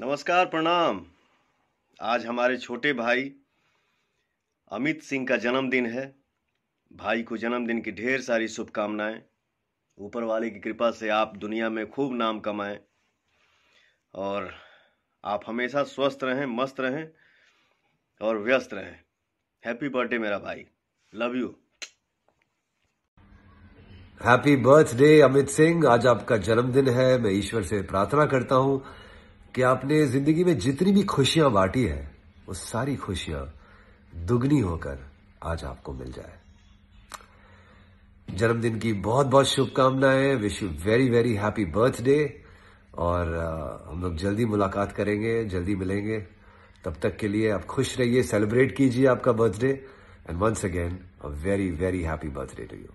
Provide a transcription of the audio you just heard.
नमस्कार, प्रणाम। आज हमारे छोटे भाई अमित सिंह का जन्मदिन है। भाई को जन्मदिन की ढेर सारी शुभकामनाएँ। ऊपर वाले की कृपा से आप दुनिया में खूब नाम कमाएँ और आप हमेशा स्वस्थ रहें, मस्त रहें और व्यस्त रहें। हैप्पी बर्थडे मेरा भाई। Love you happy birthday Amit Singh. आज आपका जन्मदिन है। मैं ईश्वर से प्रार्थना करता हूँ कि आपने ज़िंदगी में जितनी भी खुशियाँ बांटी है, वो सारी खुशियाँ दुगनी होकर आज आपको मिल जाए। जन्मदिन की बहुत बहुत शुभकामनाएँ wish you very very happy birthday और हम लोग जल्दी मुलाकात करेंगे, जल्दी मिलेंगे। तब तक के लिए आप खुश रहिए सेलिब्रेट कीजिए आपका birthday and once again a very very happy birthday to you